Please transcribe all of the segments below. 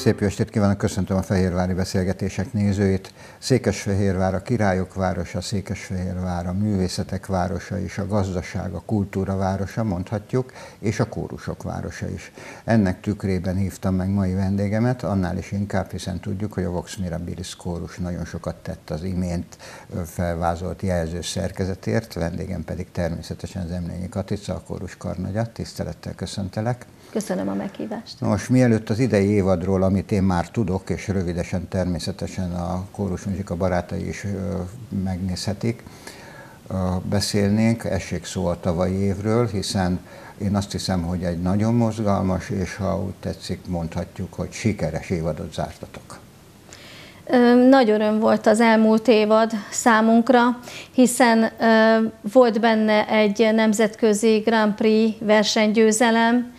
Szép jó estét kívánok, köszöntöm a Fehérvári Beszélgetések nézőit. Székesfehérvár a királyok városa, Székesfehérvár a művészetek városa és a gazdaság, a kultúra városa, mondhatjuk, és a kórusok városa is. Ennek tükrében hívtam meg mai vendégemet, annál is inkább, hiszen tudjuk, hogy a Vox Mirabilis kórus nagyon sokat tett az imént felvázolt jelző szerkezetért, vendégem pedig természetesen Zemlényi Katica, a kórus karnagya. Tisztelettel köszöntelek. Köszönöm a meghívást. Most mielőtt az idei évadról, amit én már tudok, és rövidesen természetesen a Kórus Muzsika barátai is megnézhetik, beszélnénk, essék szó a tavalyi évről, hiszen én azt hiszem, hogy egy nagyon mozgalmas, és ha úgy tetszik, mondhatjuk, hogy sikeres évadot zártatok. Nagy öröm volt az elmúlt évad számunkra, hiszen volt benne egy nemzetközi Grand Prix versenygyőzelem,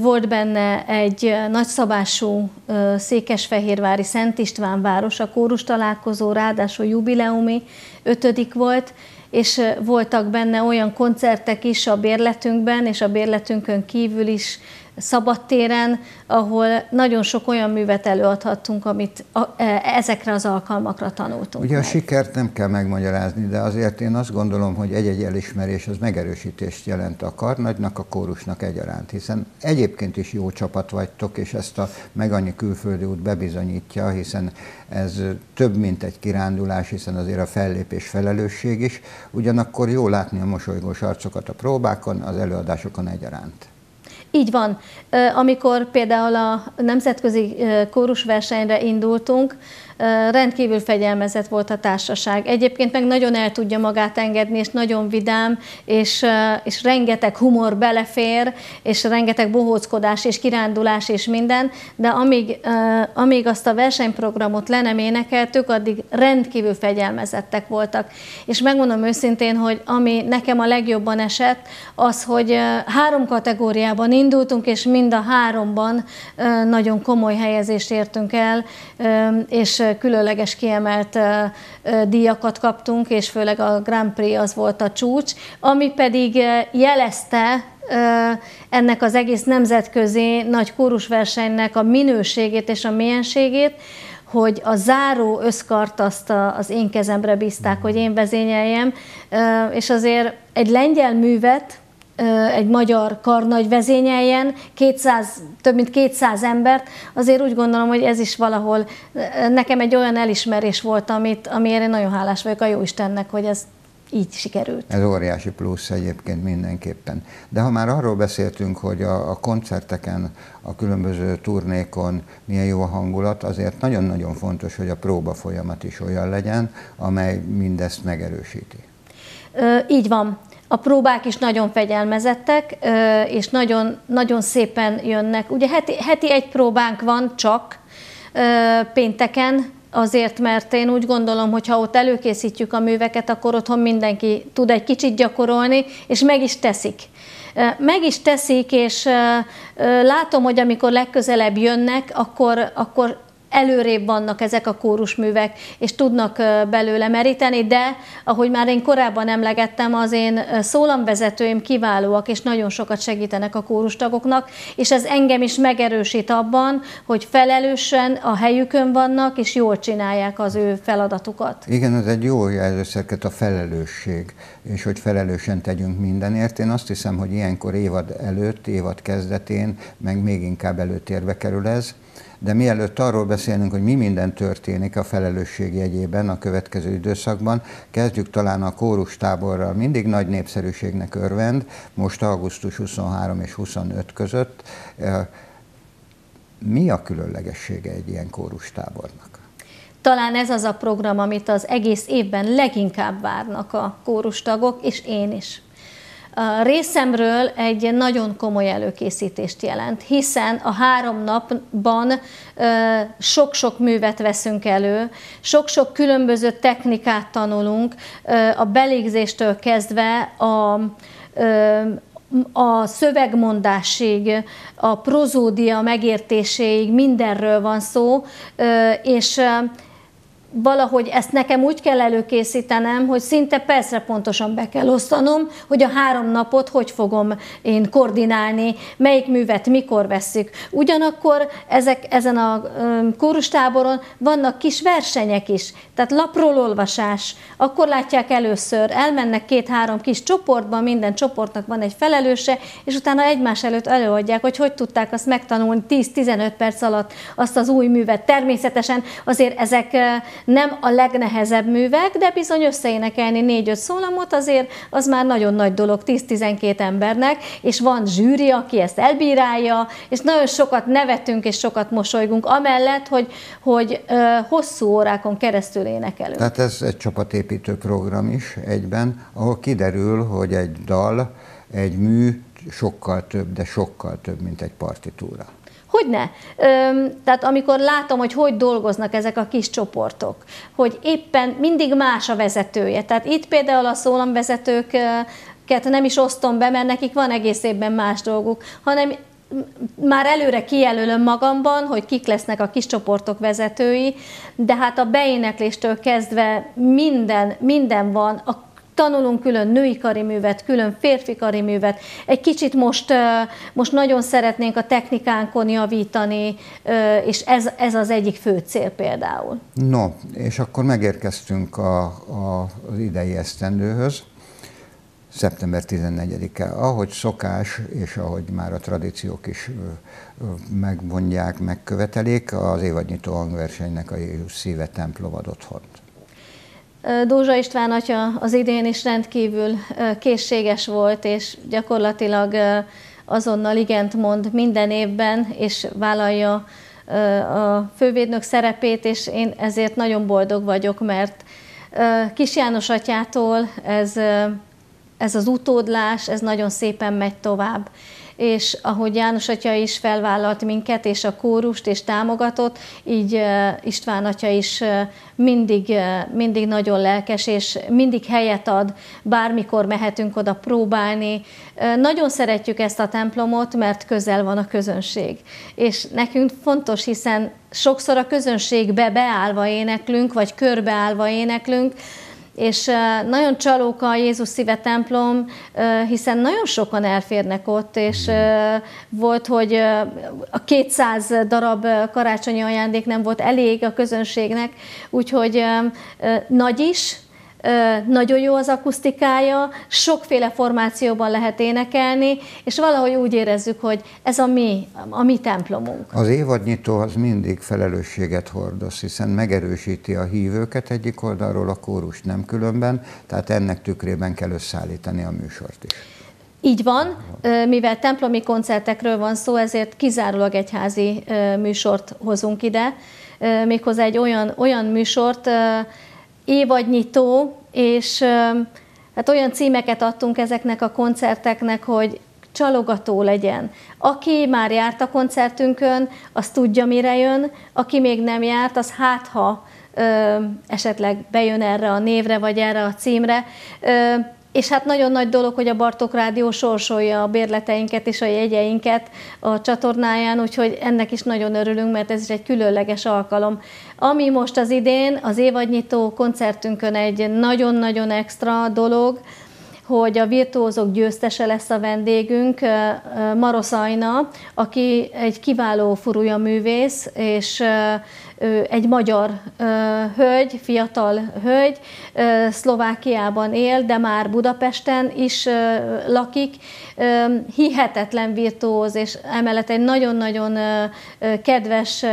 volt benne egy nagyszabású Székesfehérvári Szent István város, a kórus találkozó, ráadásul jubileumi, ötödik volt, és voltak benne olyan koncertek is a bérletünkben, és a bérletünkön kívül is szabadtéren, ahol nagyon sok olyan művet előadhattunk, amit e, ezekre az alkalmakra tanultunk. Ugye meg. a sikert nem kell megmagyarázni, de azért én azt gondolom, hogy egy-egy elismerés az megerősítést jelent a karnagynak, a kórusnak egyaránt, hiszen egyébként is jó csapat vagytok, és ezt a meg annyi külföldi út bebizonyítja, hiszen ez több, mint egy kirándulás, hiszen azért a fellépés felelősség is, ugyanakkor jó látni a mosolygós arcokat a próbákon, az előadásokon egyaránt. Így van. Amikor például a nemzetközi kórusversenyre indultunk, rendkívül fegyelmezett volt a társaság. Egyébként meg nagyon el tudja magát engedni, és nagyon vidám, és, és rengeteg humor belefér, és rengeteg bohóckodás és kirándulás és minden, de amíg, amíg azt a versenyprogramot le nem énekeltük, addig rendkívül fegyelmezettek voltak. És megmondom őszintén, hogy ami nekem a legjobban esett, az, hogy három kategóriában indultunk, és mind a háromban nagyon komoly helyezést értünk el, és különleges kiemelt díjakat kaptunk, és főleg a Grand Prix az volt a csúcs, ami pedig jelezte ennek az egész nemzetközi nagy kórusversenynek a minőségét és a mienségét, hogy a záró összkart azt az én kezemre bízták, hogy én vezényeljem, és azért egy lengyel művet, egy magyar karnagy vezényeljen, 200, több mint 200 embert, azért úgy gondolom, hogy ez is valahol nekem egy olyan elismerés volt, amit, amiért én nagyon hálás vagyok a Jóistennek, hogy ez így sikerült. Ez óriási plusz egyébként mindenképpen. De ha már arról beszéltünk, hogy a, a koncerteken, a különböző turnékon milyen jó a hangulat, azért nagyon-nagyon fontos, hogy a próba folyamat is olyan legyen, amely mindezt megerősíti. Ö, így van. A próbák is nagyon fegyelmezettek, és nagyon, nagyon szépen jönnek. Ugye heti, heti egy próbánk van csak pénteken, azért, mert én úgy gondolom, hogy ha ott előkészítjük a műveket, akkor otthon mindenki tud egy kicsit gyakorolni, és meg is teszik. Meg is teszik, és látom, hogy amikor legközelebb jönnek, akkor, akkor előrébb vannak ezek a kórusművek, és tudnak belőle meríteni, de ahogy már én korábban emlegettem, az én szólamvezetőim kiválóak, és nagyon sokat segítenek a kórustagoknak, és ez engem is megerősít abban, hogy felelősen a helyükön vannak, és jól csinálják az ő feladatukat. Igen, ez egy jó jelzőszerket a felelősség, és hogy felelősen tegyünk mindenért. Én azt hiszem, hogy ilyenkor évad előtt, évad kezdetén, meg még inkább előtérbe kerül ez, de mielőtt arról beszélünk, hogy mi minden történik a felelősség jegyében a következő időszakban, kezdjük talán a kórus táborral. Mindig nagy népszerűségnek örvend, most augusztus 23 és 25 között. Mi a különlegessége egy ilyen kórus tábornak? Talán ez az a program, amit az egész évben leginkább várnak a kórustagok, és én is. Részemről egy nagyon komoly előkészítést jelent, hiszen a három napban sok-sok művet veszünk elő, sok-sok különböző technikát tanulunk, a belégzéstől kezdve a a szövegmondásig, a prozódia megértéséig mindenről van szó, és valahogy ezt nekem úgy kell előkészítenem, hogy szinte percre pontosan be kell osztanom, hogy a három napot hogy fogom én koordinálni, melyik művet mikor veszük. Ugyanakkor ezek, ezen a kórustáboron vannak kis versenyek is, tehát lapról olvasás, akkor látják először, elmennek két-három kis csoportban, minden csoportnak van egy felelőse, és utána egymás előtt előadják, hogy hogy tudták azt megtanulni 10-15 perc alatt azt az új művet. Természetesen azért ezek nem a legnehezebb művek, de bizony összeénekelni négy-öt szólamot azért az már nagyon nagy dolog 10-12 embernek, és van zsűri, aki ezt elbírálja, és nagyon sokat nevetünk és sokat mosolygunk, amellett, hogy, hogy ö, hosszú órákon keresztül énekelünk. Tehát ez egy csapatépítő program is egyben, ahol kiderül, hogy egy dal, egy mű sokkal több, de sokkal több, mint egy partitúra. Hogyne? Tehát amikor látom, hogy hogy dolgoznak ezek a kis csoportok, hogy éppen mindig más a vezetője. Tehát itt például a szólamvezetőket nem is osztom be, mert nekik van egész évben más dolguk, hanem már előre kijelölöm magamban, hogy kik lesznek a kis csoportok vezetői, de hát a beénekléstől kezdve minden, minden van, a tanulunk külön női kariművet, külön férfi kariművet. Egy kicsit most, most nagyon szeretnénk a technikánkon javítani, és ez, ez az egyik fő cél például. No, és akkor megérkeztünk a, a, az idei esztendőhöz, szeptember 14-e. Ahogy szokás, és ahogy már a tradíciók is megvonják, megkövetelik, az évadnyitó hangversenynek a Jézus szíve templom otthont. Dózsa István atya az idén is rendkívül készséges volt, és gyakorlatilag azonnal igent mond minden évben, és vállalja a fővédnök szerepét, és én ezért nagyon boldog vagyok, mert Kis János atyától ez, ez az utódlás, ez nagyon szépen megy tovább és ahogy János atya is felvállalt minket, és a kórust, és támogatott, így István atya is mindig, mindig nagyon lelkes, és mindig helyet ad, bármikor mehetünk oda próbálni. Nagyon szeretjük ezt a templomot, mert közel van a közönség. És nekünk fontos, hiszen sokszor a közönségbe beállva éneklünk, vagy körbeállva éneklünk, és nagyon csalóka a Jézus szíve templom, hiszen nagyon sokan elférnek ott, és volt, hogy a 200 darab karácsonyi ajándék nem volt elég a közönségnek, úgyhogy nagy is, nagyon jó az akusztikája, sokféle formációban lehet énekelni, és valahogy úgy érezzük, hogy ez a mi, a mi templomunk. Az évadnyitó az mindig felelősséget hordoz, hiszen megerősíti a hívőket egyik oldalról, a kórus nem különben, tehát ennek tükrében kell összeállítani a műsort is. Így van, mivel templomi koncertekről van szó, ezért kizárólag egyházi műsort hozunk ide, méghozzá egy olyan, olyan műsort, évadnyitó, és hát olyan címeket adtunk ezeknek a koncerteknek, hogy csalogató legyen. Aki már járt a koncertünkön, az tudja, mire jön, aki még nem járt, az hát ha esetleg bejön erre a névre, vagy erre a címre. Ö, és hát nagyon nagy dolog, hogy a Bartok Rádió sorsolja a bérleteinket és a jegyeinket a csatornáján, úgyhogy ennek is nagyon örülünk, mert ez is egy különleges alkalom. Ami most az idén, az évadnyitó koncertünkön egy nagyon-nagyon extra dolog, hogy a virtuózok győztese lesz a vendégünk, Marosz Ajna, aki egy kiváló furúja művész, és egy magyar hölgy, fiatal hölgy, Szlovákiában él, de már Budapesten is lakik, hihetetlen virtuóz, és emellett egy nagyon-nagyon kedves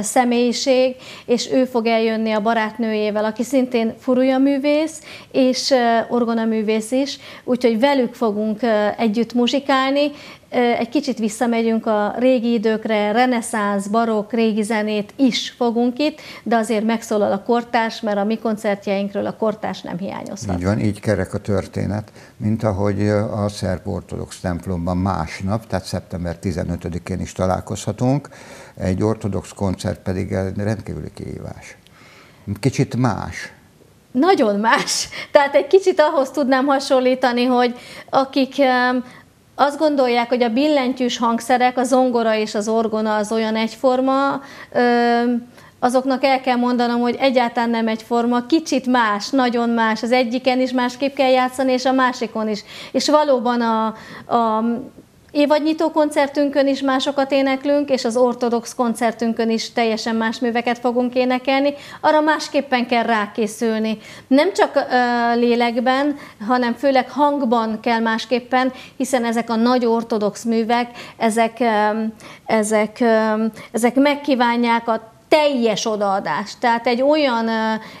személyiség, és ő fog eljönni a barátnőjével, aki szintén furúja művész, és orgonaművész is, úgyhogy velük fogunk együtt muzsikálni. Egy kicsit visszamegyünk a régi időkre, reneszánsz, barokk, régi zenét is fogunk itt, de azért megszólal a kortárs, mert a mi koncertjeinkről a kortárs nem hiányozhat. Így van, így kerek a történet, mint ahogy a szerb ortodox templomban másnap, tehát szeptember 15-én is találkozhatunk, egy ortodox koncert pedig rendkívüli kihívás. Kicsit más. Nagyon más. Tehát egy kicsit ahhoz tudnám hasonlítani, hogy akik azt gondolják, hogy a billentyűs hangszerek, a zongora és az orgona az olyan egyforma, azoknak el kell mondanom, hogy egyáltalán nem egyforma, kicsit más, nagyon más, az egyiken is másképp kell játszani, és a másikon is. És valóban a, a évadnyitó koncertünkön is másokat éneklünk, és az ortodox koncertünkön is teljesen más műveket fogunk énekelni, arra másképpen kell rákészülni. Nem csak uh, lélekben, hanem főleg hangban kell másképpen, hiszen ezek a nagy ortodox művek, ezek, um, ezek, um, ezek megkívánják a teljes odaadás. Tehát egy olyan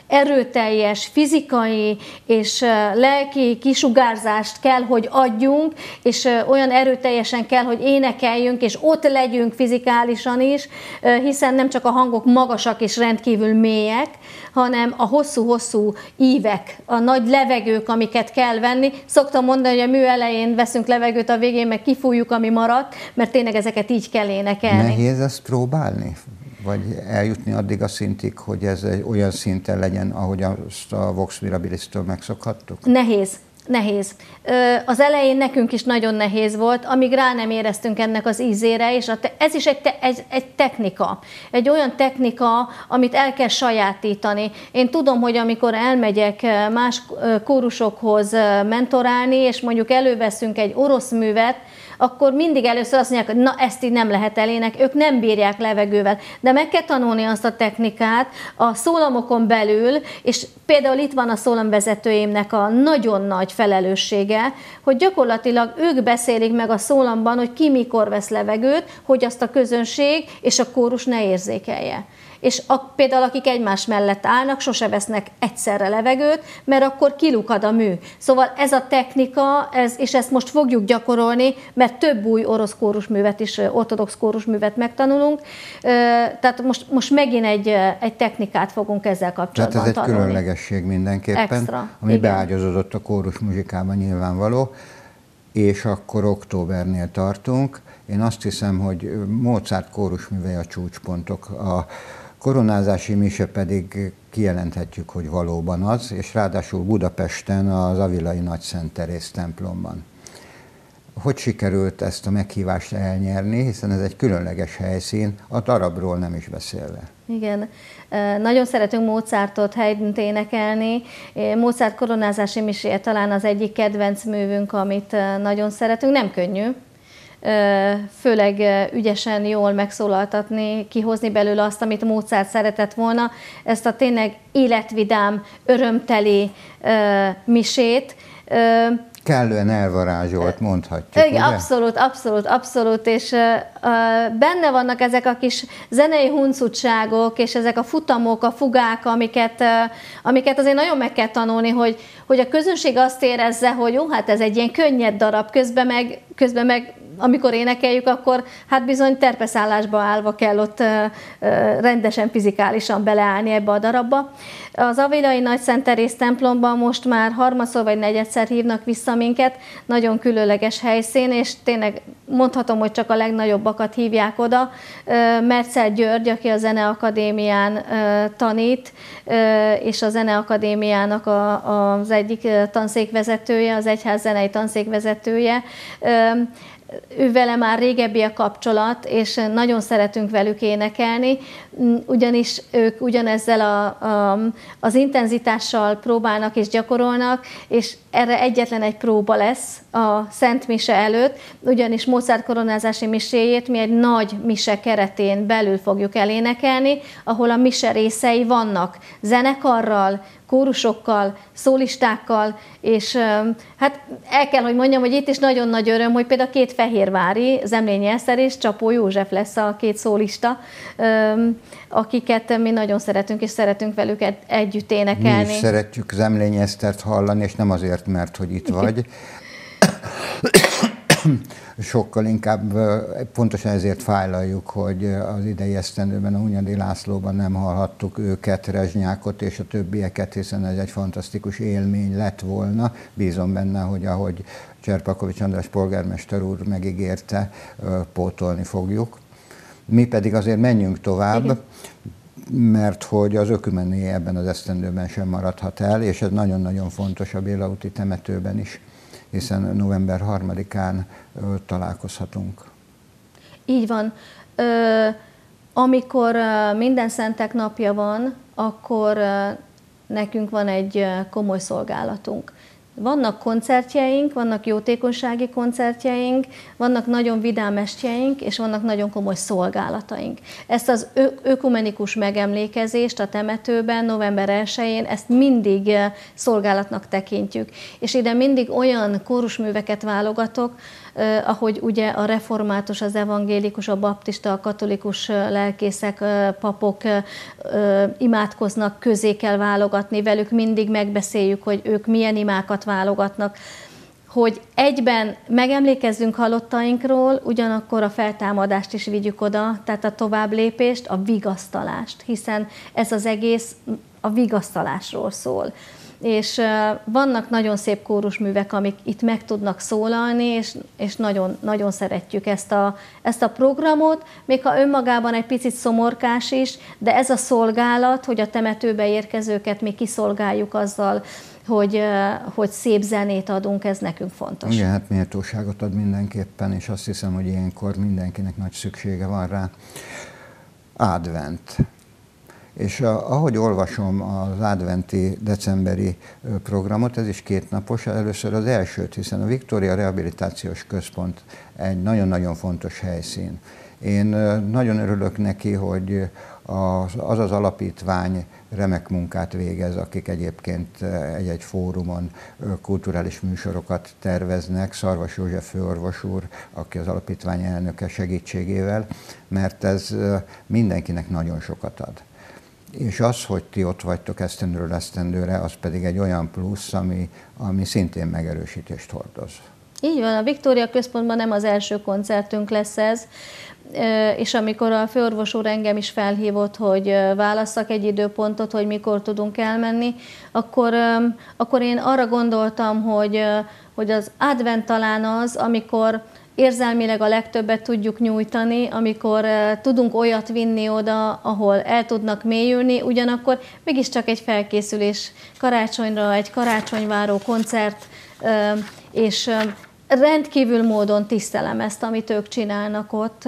erőteljes fizikai és lelki kisugárzást kell, hogy adjunk, és olyan erőteljesen kell, hogy énekeljünk, és ott legyünk fizikálisan is, hiszen nem csak a hangok magasak és rendkívül mélyek, hanem a hosszú-hosszú ívek, a nagy levegők, amiket kell venni. Szoktam mondani, hogy a mű elején veszünk levegőt, a végén meg kifújjuk, ami maradt, mert tényleg ezeket így kell énekelni. Nehéz ezt próbálni? Vagy eljutni addig a szintig, hogy ez egy olyan szinten legyen, ahogy azt a Vox Mirabilis-től megszokhattuk? Nehéz. Nehéz. Az elején nekünk is nagyon nehéz volt, amíg rá nem éreztünk ennek az ízére, és ez is egy, egy, egy technika. Egy olyan technika, amit el kell sajátítani. Én tudom, hogy amikor elmegyek más kórusokhoz mentorálni, és mondjuk előveszünk egy orosz művet, akkor mindig először azt mondják, hogy na ezt így nem lehet elének, ők nem bírják levegővel. De meg kell tanulni azt a technikát a szólamokon belül, és például itt van a szólamvezetőimnek a nagyon nagy felelőssége, hogy gyakorlatilag ők beszélik meg a szólamban, hogy ki mikor vesz levegőt, hogy azt a közönség és a kórus ne érzékelje és a, például akik egymás mellett állnak, sose vesznek egyszerre levegőt, mert akkor kilukad a mű. Szóval ez a technika, ez, és ezt most fogjuk gyakorolni, mert több új orosz kórusművet is, ortodox kórusművet megtanulunk, tehát most, most megint egy, egy technikát fogunk ezzel kapcsolatban Tehát ez tanulni. egy különlegesség mindenképpen, Extra, ami igen. beágyazódott a kórus muzsikában nyilvánvaló, és akkor októbernél tartunk. Én azt hiszem, hogy Mozart kórusművei a csúcspontok, a koronázási mise pedig kijelenthetjük, hogy valóban az, és ráadásul Budapesten az Avilai Nagy Szent Terész templomban. Hogy sikerült ezt a meghívást elnyerni, hiszen ez egy különleges helyszín, a darabról nem is beszélve. Igen, nagyon szeretünk Mozartot helynt énekelni. Mozart koronázási miséje talán az egyik kedvenc művünk, amit nagyon szeretünk. Nem könnyű, főleg ügyesen, jól megszólaltatni, kihozni belőle azt, amit Mozart szeretett volna, ezt a tényleg életvidám, örömteli misét. Kellően elvarázsolt, mondhatjuk, Igen? Abszolút, abszolút, abszolút, és benne vannak ezek a kis zenei huncutságok, és ezek a futamok, a fugák, amiket, amiket azért nagyon meg kell tanulni, hogy, hogy a közönség azt érezze, hogy jó, hát ez egy ilyen könnyed darab, közben meg, közben meg amikor énekeljük, akkor hát bizony terpeszállásba állva kell ott rendesen fizikálisan beleállni ebbe a darabba. Az Avilai Nagy Szent Terész templomban most már harmadszor vagy negyedszer hívnak vissza minket, nagyon különleges helyszín, és tényleg mondhatom, hogy csak a legnagyobbakat hívják oda. Mercel György, aki a Zeneakadémián tanít, és a Zeneakadémiának az egyik tanszékvezetője, az egyház zenei tanszékvezetője, ő vele már régebbi a kapcsolat, és nagyon szeretünk velük énekelni, ugyanis ők ugyanezzel a, a, az intenzitással próbálnak és gyakorolnak, és erre egyetlen egy próba lesz a Szent Mise előtt, ugyanis Mozart koronázási miséjét mi egy nagy mise keretén belül fogjuk elénekelni, ahol a mise részei vannak zenekarral, kórusokkal, szólistákkal, és hát el kell, hogy mondjam, hogy itt is nagyon nagy öröm, hogy például két fehérvári, Zemlényi Eszter és Csapó József lesz a két szólista, akiket mi nagyon szeretünk, és szeretünk velük együtt énekelni. Mi is szeretjük Zemlényi Esztert hallani, és nem azért, mert hogy itt vagy, sokkal inkább pontosan ezért fájlaljuk, hogy az idei esztendőben a Hunyadi Lászlóban nem hallhattuk őket, Rezsnyákot és a többieket, hiszen ez egy fantasztikus élmény lett volna. Bízom benne, hogy ahogy Cserpakovics András polgármester úr megígérte, pótolni fogjuk. Mi pedig azért menjünk tovább. Igen mert hogy az ökumené ebben az esztendőben sem maradhat el, és ez nagyon-nagyon fontos a Bélauti temetőben is, hiszen november 3-án találkozhatunk. Így van. Ö, amikor minden szentek napja van, akkor nekünk van egy komoly szolgálatunk. Vannak koncertjeink, vannak jótékonysági koncertjeink, vannak nagyon vidám estjeink, és vannak nagyon komoly szolgálataink. Ezt az ökumenikus megemlékezést a temetőben november 1-én, ezt mindig szolgálatnak tekintjük. És ide mindig olyan kórusműveket válogatok, ahogy ugye a református, az evangélikus, a baptista, a katolikus lelkészek, papok imádkoznak, közé kell válogatni velük, mindig megbeszéljük, hogy ők milyen imákat válogatnak, hogy egyben megemlékezzünk halottainkról, ugyanakkor a feltámadást is vigyük oda, tehát a tovább lépést, a vigasztalást, hiszen ez az egész a vigasztalásról szól és vannak nagyon szép kórusművek, amik itt meg tudnak szólalni, és, és nagyon, nagyon szeretjük ezt a, ezt a programot, még ha önmagában egy picit szomorkás is, de ez a szolgálat, hogy a temetőbe érkezőket mi kiszolgáljuk azzal, hogy, hogy szép zenét adunk, ez nekünk fontos. Igen, hát méltóságot ad mindenképpen, és azt hiszem, hogy ilyenkor mindenkinek nagy szüksége van rá. Advent. És a, ahogy olvasom az adventi decemberi programot, ez is kétnapos, először az elsőt, hiszen a Victoria Rehabilitációs Központ egy nagyon-nagyon fontos helyszín. Én nagyon örülök neki, hogy az az, az alapítvány remek munkát végez, akik egyébként egy-egy fórumon kulturális műsorokat terveznek, Szarvas József főorvos úr, aki az alapítvány elnöke segítségével, mert ez mindenkinek nagyon sokat ad és az, hogy ti ott vagytok esztendőről esztendőre, az pedig egy olyan plusz, ami, ami szintén megerősítést hordoz. Így van, a Viktória Központban nem az első koncertünk lesz ez, és amikor a főorvos úr engem is felhívott, hogy válasszak egy időpontot, hogy mikor tudunk elmenni, akkor, akkor én arra gondoltam, hogy, hogy az advent talán az, amikor érzelmileg a legtöbbet tudjuk nyújtani, amikor uh, tudunk olyat vinni oda, ahol el tudnak mélyülni, ugyanakkor mégiscsak egy felkészülés karácsonyra, egy karácsonyváró koncert, uh, és uh, rendkívül módon tisztelem ezt, amit ők csinálnak ott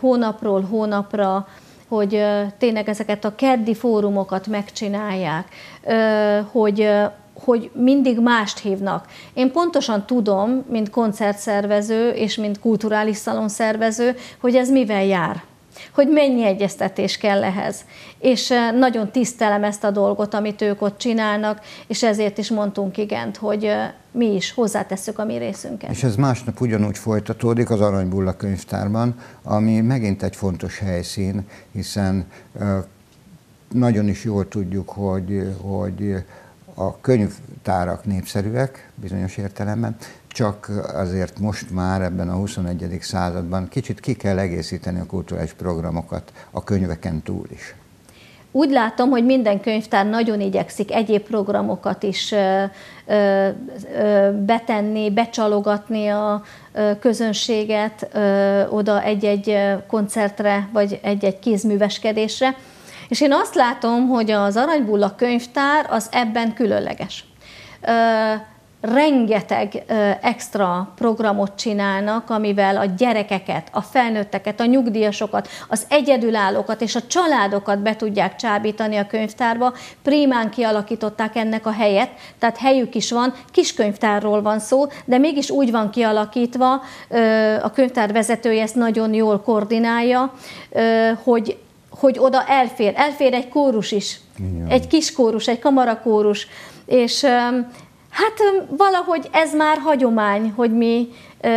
hónapról hónapra, hogy tényleg ezeket a keddi fórumokat megcsinálják, hogy hogy mindig mást hívnak. Én pontosan tudom, mint koncertszervező és mint kulturális szalonszervező, hogy ez mivel jár hogy mennyi egyeztetés kell ehhez. És eh, nagyon tisztelem ezt a dolgot, amit ők ott csinálnak, és ezért is mondtunk igent, hogy eh, mi is hozzátesszük a mi részünket. És ez másnap ugyanúgy folytatódik az Aranybulla könyvtárban, ami megint egy fontos helyszín, hiszen eh, nagyon is jól tudjuk, hogy, hogy a könyvtárak népszerűek bizonyos értelemben, csak azért most már ebben a 21. században kicsit ki kell egészíteni a kulturális programokat a könyveken túl is. Úgy látom, hogy minden könyvtár nagyon igyekszik egyéb programokat is betenni, becsalogatni a közönséget oda egy-egy koncertre, vagy egy-egy kézműveskedésre. És én azt látom, hogy az Aranybulla könyvtár az ebben különleges. rengeteg extra programot csinálnak, amivel a gyerekeket, a felnőtteket, a nyugdíjasokat, az egyedülállókat és a családokat be tudják csábítani a könyvtárba. Prímán kialakították ennek a helyet, tehát helyük is van, kiskönyvtárról van szó, de mégis úgy van kialakítva, a könyvtár vezetője ezt nagyon jól koordinálja, hogy hogy oda elfér. Elfér egy kórus is, Igen. egy kis kórus, egy kamarakórus, és hát valahogy ez már hagyomány, hogy mi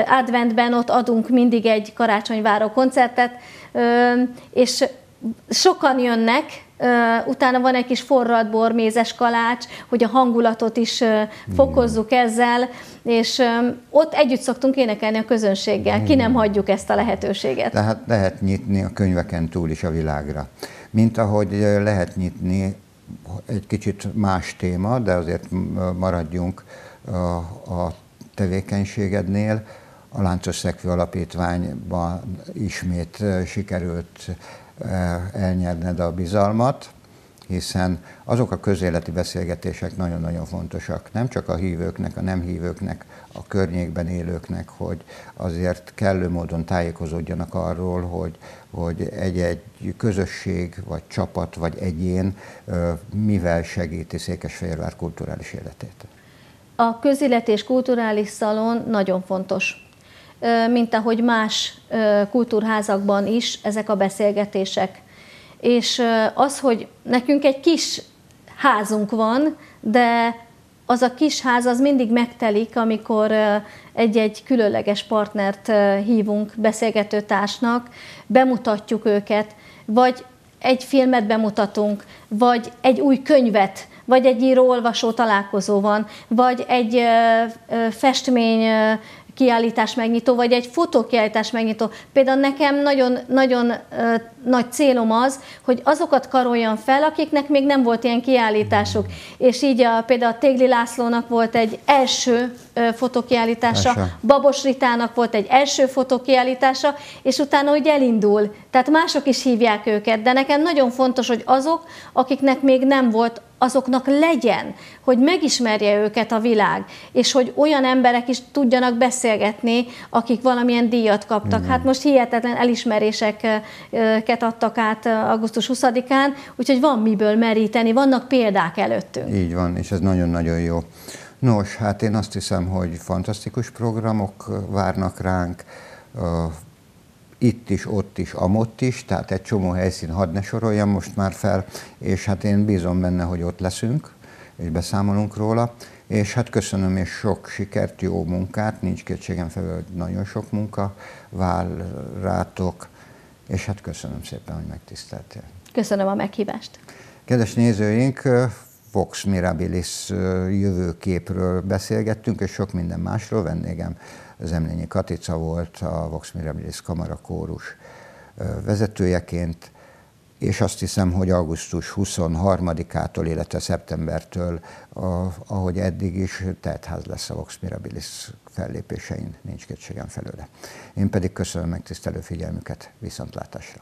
adventben ott adunk mindig egy karácsonyváró koncertet, és sokan jönnek, utána van egy kis forrad bor, mézes kalács, hogy a hangulatot is fokozzuk ezzel, és ott együtt szoktunk énekelni a közönséggel, ki nem hagyjuk ezt a lehetőséget. Tehát lehet nyitni a könyveken túl is a világra. Mint ahogy lehet nyitni egy kicsit más téma, de azért maradjunk a tevékenységednél. A Láncos Szekvő Alapítványban ismét sikerült elnyerned a bizalmat, hiszen azok a közéleti beszélgetések nagyon-nagyon fontosak, nem csak a hívőknek, a nem hívőknek, a környékben élőknek, hogy azért kellő módon tájékozódjanak arról, hogy, hogy egy-egy közösség, vagy csapat, vagy egyén mivel segíti Székesfehérvár kulturális életét. A közéleti és kulturális szalon nagyon fontos mint ahogy más kultúrházakban is ezek a beszélgetések. És az, hogy nekünk egy kis házunk van, de az a kis ház az mindig megtelik, amikor egy-egy különleges partnert hívunk beszélgetőtársnak, bemutatjuk őket, vagy egy filmet bemutatunk, vagy egy új könyvet, vagy egy író-olvasó találkozó van, vagy egy festmény kiállítás megnyitó, vagy egy fotókiállítás megnyitó. Például nekem nagyon, nagyon nagy célom az, hogy azokat karoljam fel, akiknek még nem volt ilyen kiállításuk. És így a, például a Tégli Lászlónak volt egy első fotókiállítása, Babos Ritának volt egy első fotókiállítása, és utána úgy elindul. Tehát mások is hívják őket, de nekem nagyon fontos, hogy azok, akiknek még nem volt, azoknak legyen, hogy megismerje őket a világ, és hogy olyan emberek is tudjanak beszélgetni, akik valamilyen díjat kaptak. Igen. Hát most hihetetlen elismeréseket adtak át augusztus 20-án, úgyhogy van miből meríteni, vannak példák előttünk. Így van, és ez nagyon-nagyon jó. Nos, hát én azt hiszem, hogy fantasztikus programok várnak ránk, itt is, ott is, amott is, tehát egy csomó helyszín hadd ne soroljam most már fel, és hát én bízom benne, hogy ott leszünk, és beszámolunk róla, és hát köszönöm, és sok sikert, jó munkát, nincs kétségem felül, hogy nagyon sok munka vár rátok, és hát köszönöm szépen, hogy megtiszteltél. Köszönöm a meghívást. Kedves nézőink, Vox Mirabilis jövőképről beszélgettünk, és sok minden másról. Vendégem Zemlényi Katica volt, a Vox Mirabilis Kamara Kórus vezetőjeként, és azt hiszem, hogy augusztus 23-ától, illetve szeptembertől, ahogy eddig is, teltház lesz a Vox Mirabilis fellépésein, nincs kétségem felőle. Én pedig köszönöm megtisztelő figyelmüket, viszontlátásra!